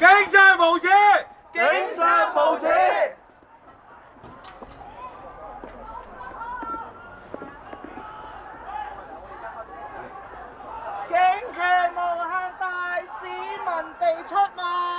警察無恥！警察無恥！警權無限大，市民被出賣。